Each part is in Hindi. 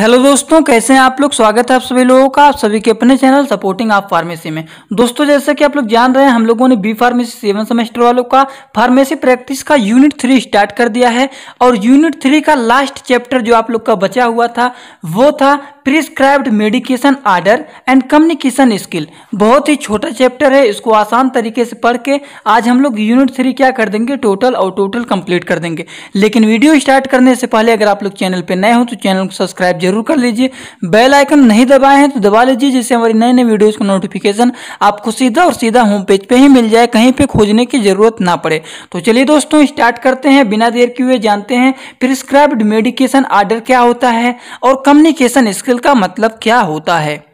हेलो दोस्तों, कैसे हैं आप लोग? स्वागत है आप सभी लोगों का, आप सभी के अपने चैनल सपोर्टिंग आप फार्मेसी में। दोस्तों, जैसे कि आप लोग जान रहे हैं, हम लोगों ने बी फार्मेसी सेवन सेमेस्टर वालों का फार्मेसी प्रैक्टिस का यूनिट थ्री स्टार्ट कर दिया है और यूनिट थ्री का लास्ट चैप्टर जो आप लोग का बचा हुआ था, वो था prescribed medication order and communication skill. बहुत ही छोटा चैप्टर है, इसको आसान तरीके से पढ़ के आज हम लोग यूनिट थ्री क्या कर देंगे, टोटल और टोटल कंप्लीट कर देंगे। लेकिन वीडियो स्टार्ट करने से पहले अगर आप लोग चैनल पर नए हो तो चैनल को सब्सक्राइब ज़रूर कर लीजिए। बेल आइकन नहीं दबाए हैं तो दबा लीजिए, जिससे हमारी नई नई वीडियोज़ का नोटिफिकेशन आपको सीधा और सीधा होम पेज पे ही मिल जाए, कहीं पे खोजने की ज़रूरत ना पड़े। तो चलिए दोस्तों स्टार्ट करते हैं। बिना देर किए जानते हैं प्रिस्क्राइब्ड मेडिकेशन आर्डर क्या होता है और कम्युनिकेशन स्किल का मतलब क्या होता है।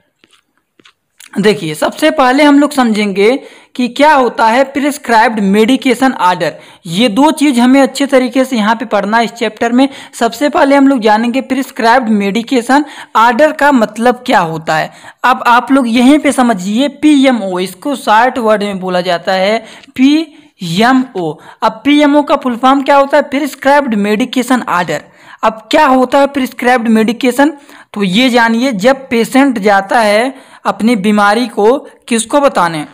देखिए, सबसे पहले हम लोग समझेंगे कि क्या होता है प्रिस्क्राइब्ड मेडिकेशन आर्डर ये दो चीज़ हमें अच्छे तरीके से यहाँ पे पढ़ना है इस चैप्टर में। सबसे पहले हम लोग जानेंगे प्रिस्क्राइब्ड मेडिकेशन आर्डर का मतलब क्या होता है। अब आप लोग यहीं पे समझिए पीएमओ इसको शार्ट वर्ड में बोला जाता है पी एम ओ अब पीएमओ का फुल फॉर्म क्या होता है? प्रिस्क्राइब्ड मेडिकेशन आर्डर अब क्या होता है प्रिस्क्राइब्ड मेडिकेशन तो ये जानिए, जब पेशेंट जाता है अपनी बीमारी को किसको बताने?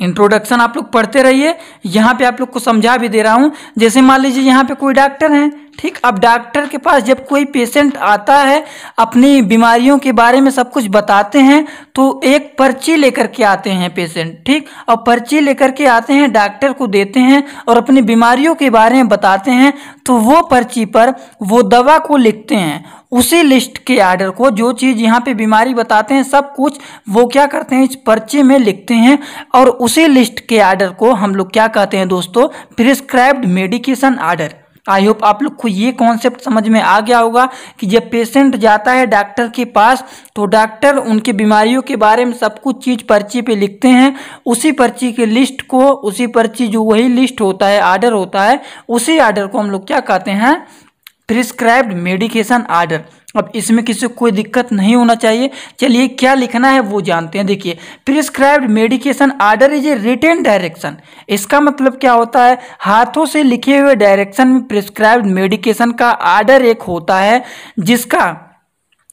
इंट्रोडक्शन आप लोग पढ़ते रहिए। यहाँ पे आप लोग को समझा भी दे रहा हूँ। जैसे मान लीजिए यहाँ पे कोई डॉक्टर हैं ठीक, अब डॉक्टर के पास जब कोई पेशेंट आता है, अपनी बीमारियों के बारे में सब कुछ बताते हैं तो एक पर्ची लेकर के आते हैं पेशेंट ठीक? और पर्ची लेकर के आते हैं डॉक्टर को देते हैं और अपनी बीमारियों के बारे में बताते हैं तो वो पर्ची पर वो दवा को लिखते हैं। उसी लिस्ट के आर्डर को जो चीज़ यहाँ पे बीमारी बताते हैं, सब कुछ वो क्या करते हैं, इस पर्ची में लिखते हैं और उसी लिस्ट के आर्डर को हम लोग क्या कहते हैं दोस्तों? Prescribed medication order I hope आप लोग को ये कॉन्सेप्ट समझ में आ गया होगा कि जब पेशेंट जाता है डॉक्टर के पास तो डॉक्टर उनकी बीमारियों के बारे में सब कुछ चीज़ पर्ची पे लिखते हैं। उसी पर्ची के लिस्ट को, उसी पर्ची जो वही लिस्ट होता है आर्डर होता है, उसी आर्डर को हम लोग क्या कहते हैं? प्रिस्क्राइब्ड मेडिकेशन आर्डर अब इसमें किसी को कोई दिक्कत नहीं होना चाहिए। चलिए, क्या लिखना है वो जानते हैं। देखिए prescribed medication order is a written direction इसका मतलब क्या होता है? हाथों से लिखे हुए डायरेक्शन में प्रिस्क्राइब्ड मेडिकेशन का आर्डर एक होता है, जिसका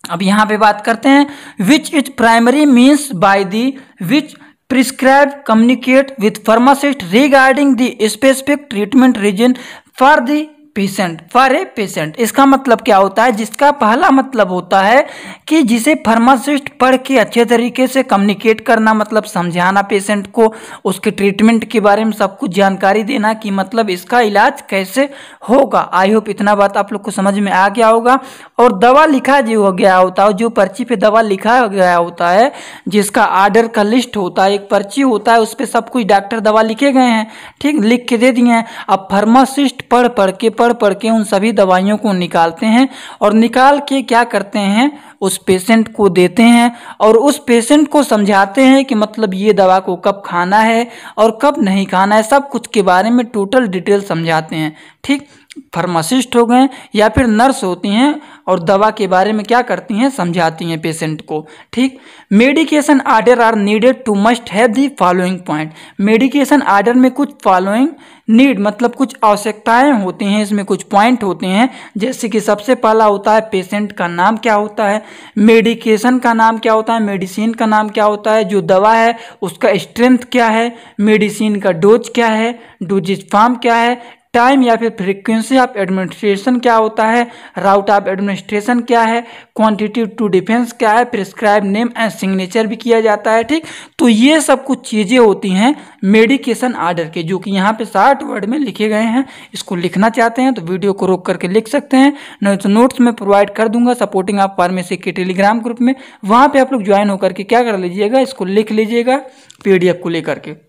अब यहाँ पे बात करते हैं which is primary means by the which prescribe communicate with pharmacist regarding the specific treatment reason for the patient for a patient इसका मतलब क्या होता है? जिसका पहला मतलब होता है कि जिसे फार्मासिस्ट पढ़ के अच्छे तरीके से कम्युनिकेट करना मतलब समझाना पेशेंट को, उसके ट्रीटमेंट के बारे में सब कुछ जानकारी देना कि मतलब इसका इलाज कैसे होगा। आई होप इतना बात आप लोग को समझ में आ गया होगा। और दवा लिखा जो हो गया होता है, जो पर्ची पे दवा लिखा गया होता है, जिसका आर्डर का लिस्ट होता है, एक पर्ची होता है, उस पर सब कुछ डॉक्टर दवा लिखे गए हैं। ठीक, लिख के दे दिए हैं। अब फार्मासिस्ट पढ़ पढ़ के पढ़ पढ़ पढ़ के उन सभी दवाइयों को निकालते हैं और निकाल के क्या करते हैं? उस पेशेंट को देते हैं और उस पेशेंट को समझाते हैं कि मतलब ये दवा को कब खाना है और कब नहीं खाना है, सब कुछ के बारे में टोटल डिटेल समझाते हैं। ठीक? फार्मासिस्ट हो गए या फिर नर्स होती हैं और दवा के बारे में क्या करती हैं, समझाती हैं पेशेंट को। ठीक? Medication order are needed to must have the following point. Medication order में कुछ फॉलोइंग नीड मतलब कुछ आवश्यकताएँ होती हैं, इसमें कुछ पॉइंट होते हैं। जैसे कि सबसे पहला होता है पेशेंट का नाम क्या होता है, मेडिकेशन का नाम क्या होता है, मेडिसिन का नाम क्या होता है, जो दवा है उसका स्ट्रेंथ क्या है, मेडिसिन का डोज क्या है, डोजेज फार्म क्या है टाइम या फिर फ्रीक्वेंसी ऑफ़ एडमिनिस्ट्रेशन क्या होता है? राउट ऑफ़ एडमिनिस्ट्रेशन क्या है? क्वांटिटी टू डिफेंस क्या है? प्रिस्क्राइब नेम एंड सिग्नेचर भी किया जाता है, ठीक? तो ये सब कुछ चीज़ें होती हैं मेडिकेशन आर्डर के, जो कि यहाँ पे साठ वर्ड में लिखे गए हैं। इसको लिखना चाहते हैं तो वीडियो को रोक करके लिख सकते हैं। नहीं तो नोट्स में प्रोवाइड कर दूँगा सपोर्टिंग आप फार्मेसी के टेलीग्राम ग्रुप में। वहाँ पर आप लोग ज्वाइन होकर के क्या कर लीजिएगा, इसको लिख लीजिएगा पीडीएफ को लेकर के।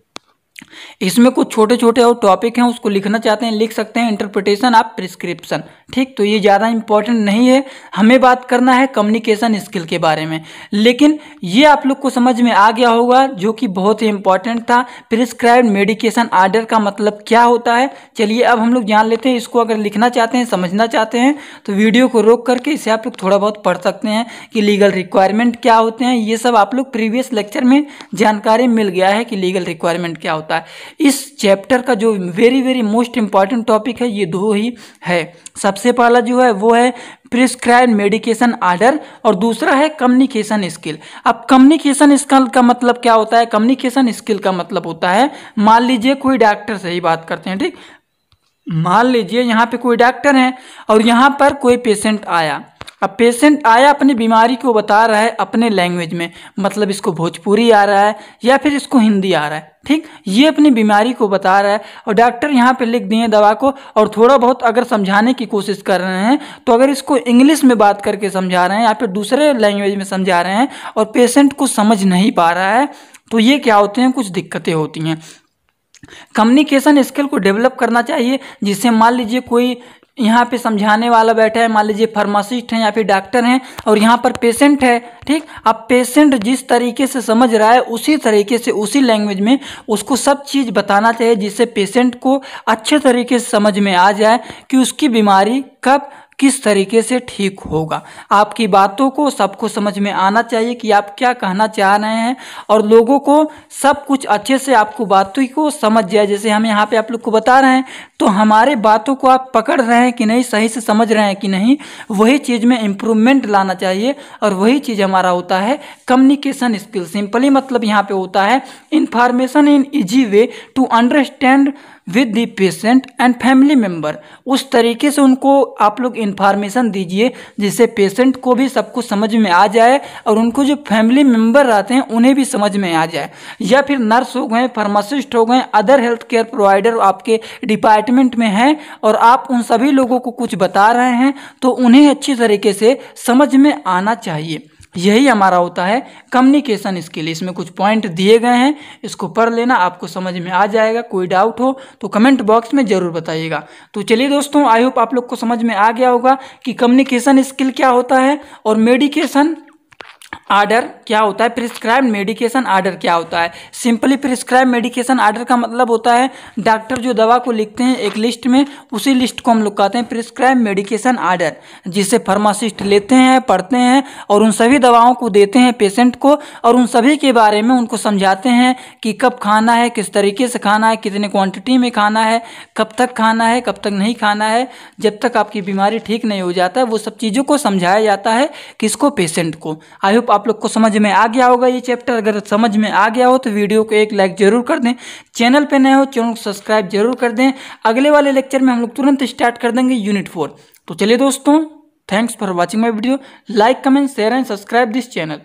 इसमें कुछ छोटे छोटे और टॉपिक हैं, उसको लिखना चाहते हैं, लिख सकते हैं इंटरप्रिटेशन ऑफ़ प्रिस्क्रिप्शन ठीक तो ये ज़्यादा इंपॉर्टेंट नहीं है। हमें बात करना है कम्युनिकेशन स्किल के बारे में। लेकिन ये आप लोग को समझ में आ गया होगा, जो कि बहुत ही इंपॉर्टेंट था। प्रिस्क्राइब मेडिकेशन आर्डर का मतलब क्या होता है? चलिए अब हम लोग जान लेते हैं, इसको अगर लिखना चाहते हैं, समझना चाहते हैं तो वीडियो को रोक करके इसे आप लोग थोड़ा बहुत पढ़ सकते हैं कि लीगल रिक्वायरमेंट क्या होते हैं। ये सब आप लोग प्रीवियस लेक्चर में जानकारी मिल गया है कि लीगल रिक्वायरमेंट क्या होता है। होता है। इस चैप्टर का जो very very most important topic है, ये दो ही है। सबसे पहला जो है, वो है प्रिस्क्राइब मेडिकेशन आर्डर और दूसरा है कम्युनिकेशन स्किल अब कम्युनिकेशन स्किल का मतलब क्या होता है? कम्युनिकेशन स्किल का मतलब होता है, मान लीजिए कोई डॉक्टर से ही बात करते हैं, ठीक? मान लीजिए यहाँ पे कोई डॉक्टर है और यहाँ पर कोई पेशेंट आया। अब पेशेंट आया अपनी बीमारी को बता रहा है अपने लैंग्वेज में मतलब इसको भोजपुरी आ रहा है या फिर इसको हिंदी आ रहा है, ठीक? ये अपनी बीमारी को बता रहा है और डॉक्टर यहाँ पे लिख दिए दवा को और थोड़ा बहुत अगर समझाने की कोशिश कर रहे हैं तो अगर इसको इंग्लिश में बात करके समझा रहे हैं या फिर दूसरे लैंग्वेज में समझा रहे हैं और पेशेंट को समझ नहीं पा रहा है तो ये क्या होते हैं? कुछ दिक्कतें होती हैं। कम्युनिकेशन स्किल को डेवलप करना चाहिए, जिससे मान लीजिए कोई यहाँ पे समझाने वाला बैठा है, मान लीजिए फार्मासिस्ट हैं या फिर डॉक्टर हैं, और यहाँ पर पेशेंट है, ठीक? अब पेशेंट जिस तरीके से समझ रहा है, उसी तरीके से, उसी लैंग्वेज में उसको सब चीज़ बताना चाहिए, जिससे पेशेंट को अच्छे तरीके से समझ में आ जाए कि उसकी बीमारी कब किस तरीके से ठीक होगा। आपकी बातों को, सबको समझ में आना चाहिए कि आप क्या कहना चाह रहे हैं और लोगों को सब कुछ अच्छे से आपको बातों को समझ जाए। जैसे हम यहाँ पे आप लोग को बता रहे हैं तो हमारे बातों को आप पकड़ रहे हैं कि नहीं, सही से समझ रहे हैं कि नहीं, वही चीज़ में इम्प्रूवमेंट लाना चाहिए और वही चीज़ हमारा होता है कम्युनिकेशन स्किल सिंपली मतलब यहाँ पे होता है information in easy way to understand with the patient and family member उस तरीके से उनको आप लोग इन्फॉर्मेशन दीजिए जिससे पेशेंट को भी सब कुछ समझ में आ जाए और उनको जो फैमिली मेंबर रहते हैं, उन्हें भी समझ में आ जाए। या फिर नर्स हो गए, फार्मासिस्ट हो गए, अदर हेल्थ केयर प्रोवाइडर आपके डिपार्टमेंट में हैं और आप उन सभी लोगों को कुछ बता रहे हैं तो उन्हें अच्छी तरीके से समझ में आना चाहिए। यही हमारा होता है कम्युनिकेशन स्किल इसमें कुछ पॉइंट दिए गए हैं, इसको पढ़ लेना, आपको समझ में आ जाएगा, कोई डाउट हो तो कमेंट बॉक्स में ज़रूर बताइएगा। तो चलिए दोस्तों आई होप आप लोग को समझ में आ गया होगा कि कम्युनिकेशन स्किल क्या होता है और मेडिकेशन आर्डर क्या होता है? प्रिस्क्राइब मेडिकेशन आर्डर क्या होता है? सिंपली प्रिस्क्राइब मेडिकेशन आर्डर का मतलब होता है, डॉक्टर जो दवा को लिखते हैं एक लिस्ट में, उसी लिस्ट को हम लोग कहते हैं प्रिस्क्राइब मेडिकेशन आर्डर, जिसे फार्मासिस्ट लेते हैं, पढ़ते हैं और उन सभी दवाओं को देते हैं पेशेंट को और उन सभी के बारे में उनको समझाते हैं कि कब खाना है, किस तरीके से खाना है, कितने क्वान्टिटी में खाना है, कब तक खाना है, कब तक नहीं खाना है, जब तक आपकी बीमारी ठीक नहीं हो जाता है, वो सब चीज़ों को समझाया जाता है किसको? पेशेंट को। आई होप आप लोग को समझ में आ गया होगा ये चैप्टर अगर समझ में आ गया हो तो वीडियो को एक लाइक ज़रूर कर दें। चैनल पे नए हो चैनल को सब्सक्राइब ज़रूर कर दें। अगले वाले लेक्चर में हम लोग तुरंत स्टार्ट कर देंगे यूनिट फोर तो चलिए दोस्तों thanks for watching my video like comment share and subscribe this channel